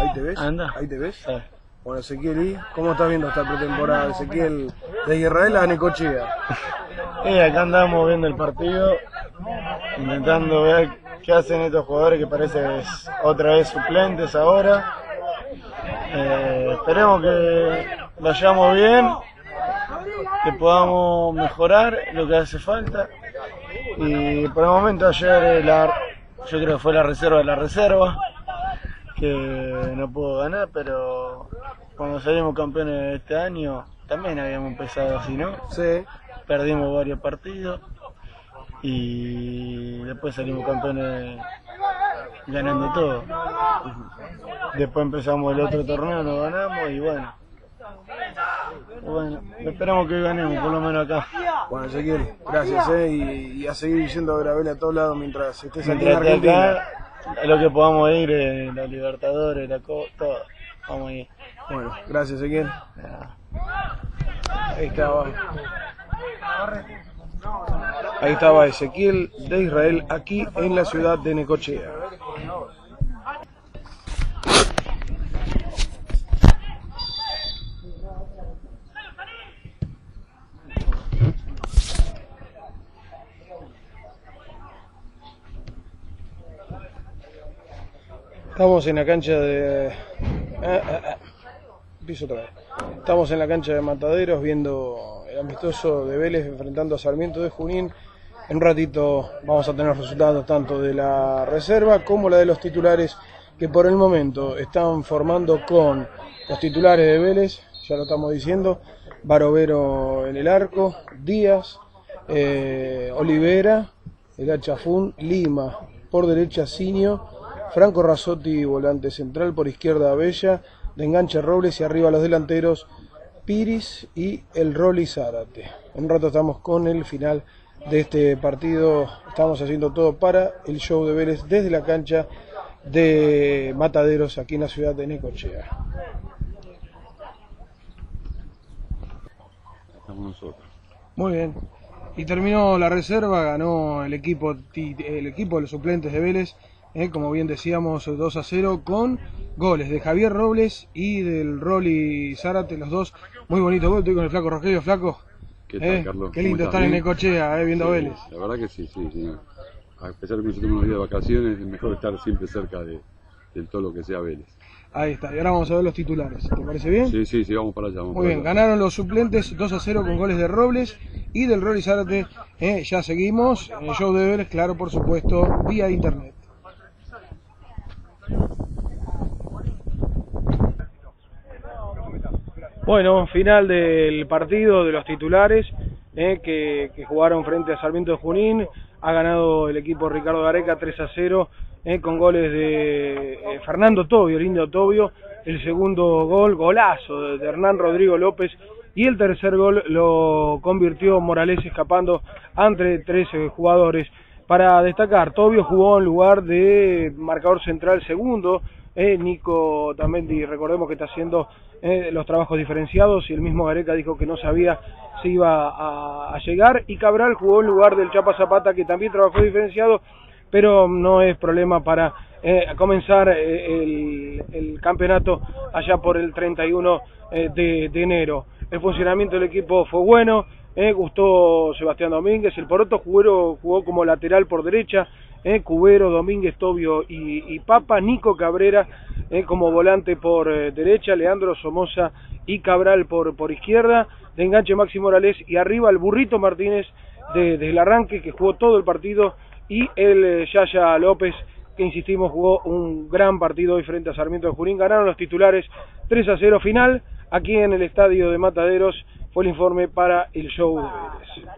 Ahí te ves. Anda. Ahí te ves. Sí. Bueno, Ezequiel, ¿y cómo estás viendo esta pretemporada, Ezequiel? De Israel a Necochea. Y acá andamos viendo el partido, intentando ver qué hacen estos jugadores que parece es otra vez suplentes ahora. Eh, esperemos que vayamos bien, que podamos mejorar lo que hace falta. Y por el momento ayer la, yo creo que fue la reserva de la reserva, que no pudo ganar, pero cuando salimos campeones este año también habíamos empezado así, ¿no? Sí. perdimos varios partidos y después salimos campeones ganando todo. Después empezamos el otro torneo, no ganamos y bueno. Bueno, esperamos que ganemos, por lo menos acá. Bueno, Ezequiel, gracias, ¿eh? Y, y a seguir yendo a Gravel a todos lados mientras estés aquí en Argentina. acá, lo que podamos ir, eh, la Libertadores, la Copa, todo. Vamos a ir. Bueno, gracias, Ezequiel. Ah. Ahí estaba. Ahí estaba Ezequiel de Israel aquí en la ciudad de Necochea. Estamos en la cancha de. Ah, ah. Piso otra vez. Estamos en la cancha de Mataderos viendo el amistoso de Vélez enfrentando a Sarmiento de Junín. En un ratito vamos a tener resultados tanto de la reserva como la de los titulares que por el momento están formando con los titulares de Vélez, ya lo estamos diciendo, Barovero en el arco, Díaz, eh, Olivera, el Lima, por derecha Sinio, Franco Rasotti, volante central, por izquierda Bella, de enganche Robles y arriba los delanteros Piris y el Roli Zárate. En un rato estamos con el final de este partido, estamos haciendo todo para el show de Vélez desde la cancha de Mataderos aquí en la ciudad de Necochea. Estamos nosotros. Muy bien. Y terminó la reserva, ganó el equipo el equipo de los suplentes de Vélez, eh, como bien decíamos, 2 a 0 con goles de Javier Robles y del Roli Zárate, los dos. Muy bonito gol, estoy con el flaco Rogelio, flaco. ¿Qué tal, Eh, Carlos? qué ¿Cómo lindo estar en ¿Bien? Necochea, eh, viendo Sí, Vélez. La verdad que sí, sí, sí. A pesar de que nosotros unos días de vacaciones, es mejor estar siempre cerca de, todo lo que sea Vélez. Ahí está, y ahora vamos a ver los titulares. ¿Te parece bien? Sí, sí, sí, vamos para allá. Vamos Muy para bien, allá. ganaron los suplentes 2 a 0 con goles de Robles y del Roli Zárate. Eh, ya seguimos en el show de Vélez, claro, por supuesto, vía internet. Bueno, final del partido de los titulares eh, que, jugaron frente a Sarmiento de Junín. Ha ganado el equipo Ricardo Gareca 3 a 0 eh, con goles de eh, Fernando Tobio, lindo Tobio. El segundo gol, golazo de, Hernán Rodrigo López. Y el tercer gol lo convirtió Morales escapando entre tres eh, jugadores. Para destacar, Tobio jugó en lugar de marcador central segundo. Eh, Nico Tamendi, recordemos que está haciendo eh, los trabajos diferenciados y el mismo Gareca dijo que no sabía si iba a, llegar. Y Cabral jugó en lugar del Chapa Zapata, que también trabajó diferenciado, pero no es problema para eh, comenzar eh, el, campeonato allá por el 31 eh, de, de enero. El funcionamiento del equipo fue bueno, gustó Sebastián Domínguez, el Poroto jugó, jugó como lateral por derecha, eh, Cubero, Domínguez, Tobio y, Papa, Nico Cabrera eh, como volante por eh, derecha, Leandro Somoza y Cabral por, por izquierda, de enganche Maxi Morales y arriba el Burrito Martínez de- desde el arranque que jugó todo el partido y el Yaya López que insistimos jugó un gran partido hoy frente a Sarmiento de Junín, ganaron los titulares 3 a 0 final, aquí en el estadio de Mataderos fue el informe para el show de Vélez.